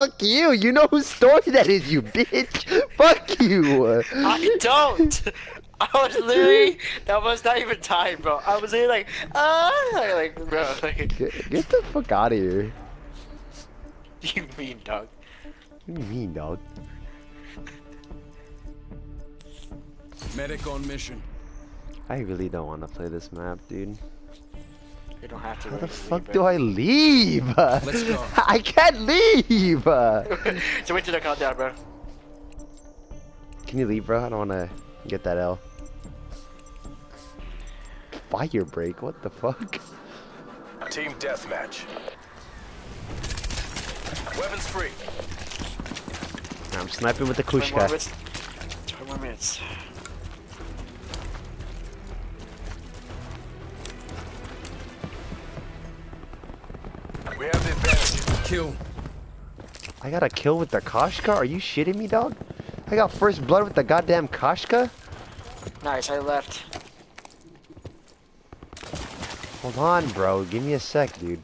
Fuck you! You know whose story that is, you bitch! Fuck you! I don't! I was literally, that was not even time, bro. I was literally like, ah, like, bro, like, Get, get the fuck out of here. you mean dog. What do you mean, dog? Medic on mission. I really don't want to play this map, dude. You don't have to. How the fuck do I leave? Let's go. I can't leave! so wait till the countdown, bro. Can you leave, bro? I don't want to get that L. Fire break? What the fuck? Team deathmatch. Weapons free. I'm sniping with the 20 more Koshka. minutes. 20 more minutes. We have the advantage. Kill. I got a kill with the Koshka? Are you shitting me, dog? I got first blood with the goddamn Koshka? Nice, I left. Hold on, bro. Give me a sec, dude.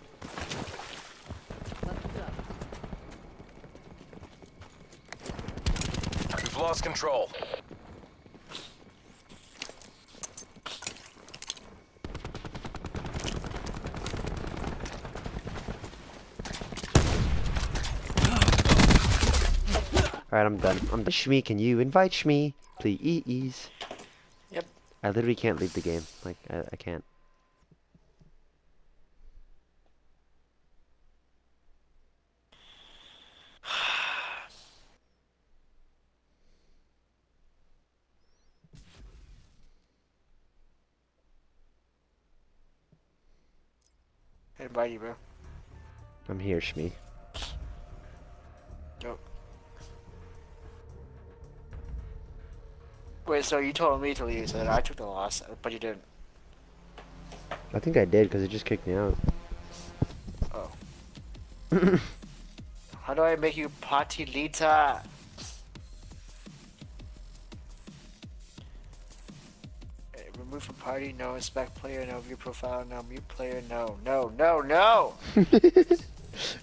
We've lost control. Alright, I'm done. I'm Shmi, can you invite Shmi? Please. Yep. I literally can't leave the game. Like, I, I can't. I invite you, bro. I'm here, Shmi. Wait, so you told me to leave, so I took the loss, but you didn't. I think I did, because it just kicked me out. Oh. How do I make you Patilita? Eh, Remove from party, no inspect player, no view profile, no mute player, no, no, no, no!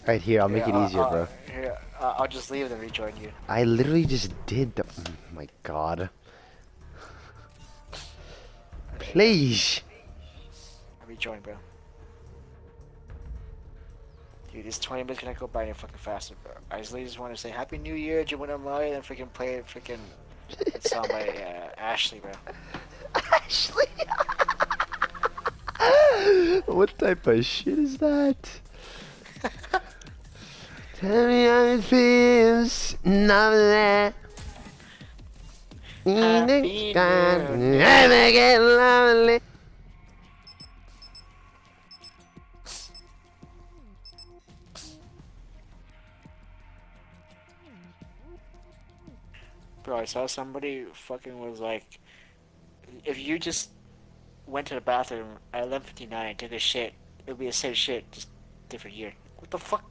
right here, I'll make Here, it uh, easier, uh, bro. Here, uh, I'll just leave and rejoin you. I literally just did the. Oh my god. Please. Rejoin, bro. Dude, this 20 minutes gonna go by any fucking faster, bro. I just just want to say Happy New Year, Jawin Amari, and freaking play freaking that song by uh, Ashley, bro. Ashley. what type of shit is that? Tell me how it feels. Of that. In the Happy sky, New never get lonely. Bro, I saw somebody fucking was like, if you just went to the bathroom at 11:59, took a shit, it would be the same shit, just different year. What the fuck?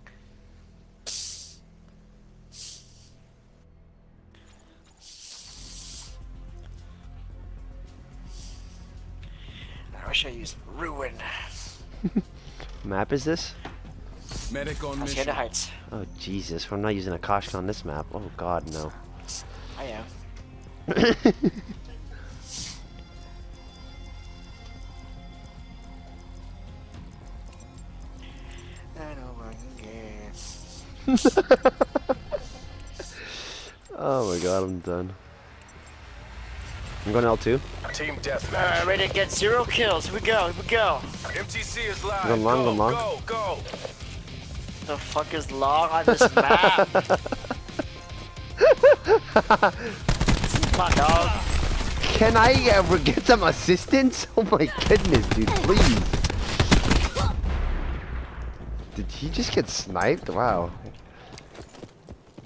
I wish I used ruin. Map is this? Medic on Hacienda mission. Heights. Oh Jesus, I'm not using a Koshka on this map. Oh God, no. I am. I know one game. oh my God, I'm done. I'm going L2. Team Alright, deathmatch. ready to get zero kills. Here we go, here we go. MTC is live. Go long, go, go long. go, go. The fuck is long on this map? Come on, dog. Can I ever get some assistance? Oh my goodness, dude, please. Did he just get sniped? Wow.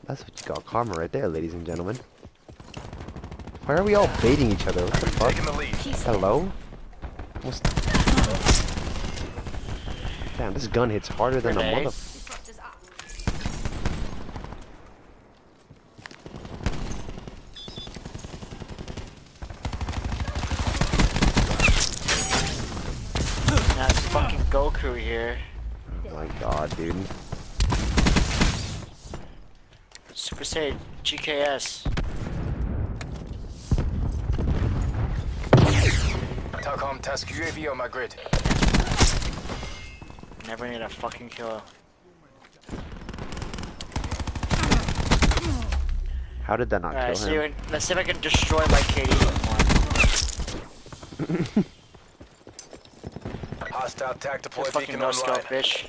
That's what you call karma right there, ladies and gentlemen. Why are we all baiting each other? What the fuck? Taking the lead. Hello? What's... Damn, this gun hits harder than a Grenade. mother... That's fucking Goku here. Oh my god, dude. Super Saiyan GKS. TACOM task UAV on my grid. Never need a fucking killer. How did that not Alright, kill see, him? what- let's see if I can destroy my KD more. Hostile tac deploy Fucking beacon no online. scope, bitch.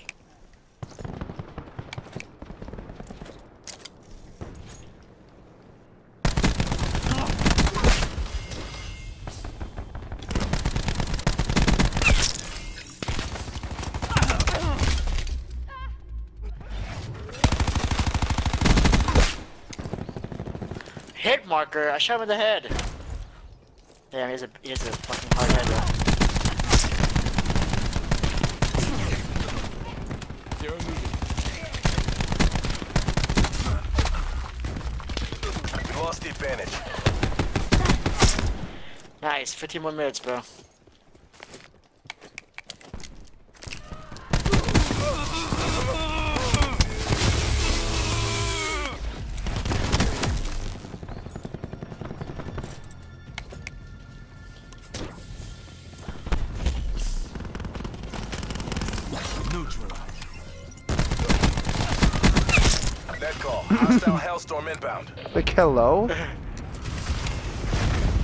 Hit marker! I shot him in the head! Damn, he has a, he has a fucking hard head lost the advantage. Nice, 15 more minutes, bro. Call. Hostile Hellstorm inbound. Like, hello?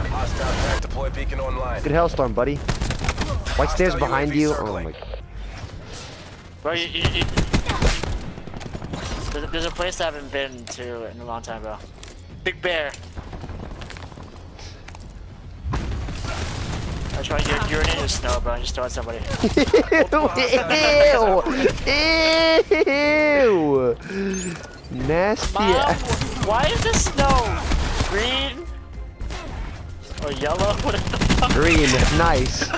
Hostile tac deploy beacon online. Good Hellstorm, buddy. White stairs behind UAV you. Oh my. Bro, you, you, you... There's, a- there's a place I haven't been to in a long time, bro. Big Bear. I try to get urinate in the snow, bro. I just throw at somebody. Ew! Ew! Nasty. Mom, why is the snow green or yellow? What the fuck? Green, nice.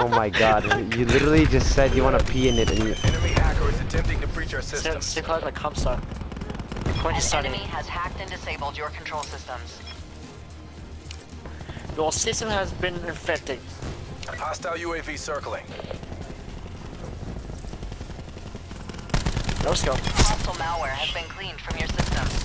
Oh my god, you literally just said you want to pee in it and you... Enemy hacker is attempting to breach our system. systems. stick like a cum star. Pointy An enemy has hacked and disabled your control systems. Your system has been infected. Hostile UAV circling. No scope. Hostile malware has been cleaned from your systems.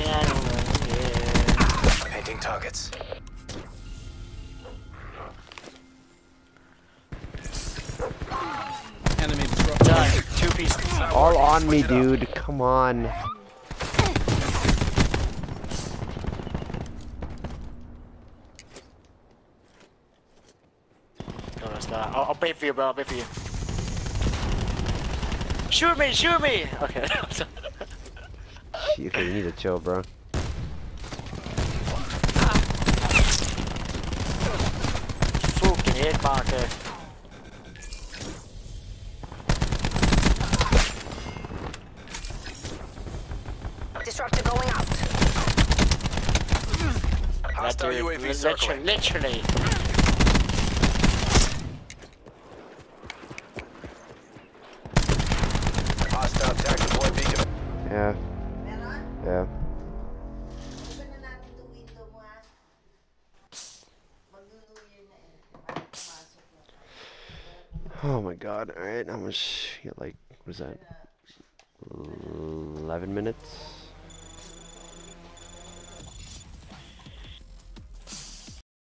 Yeah, I don't know. Yeah. Painting targets. Enemy drop. Done. Two pieces. All on me, dude. Come on. No. I'll, I'll pay for you, bro. I'll pay for you. Shoot me! Shoot me! Okay. Shit, Okay, you need to chill, bro. Fucking hit marker. Disruptor going out. Hostile UAV literally, circling. literally. Oh my god. Alright, how much? Like, what is that? 11 minutes?